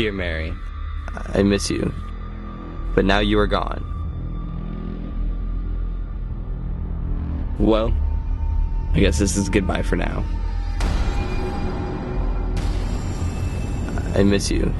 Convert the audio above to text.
Dear Mary, I miss you. But now you are gone. well, I guess this is goodbye for now. I miss you.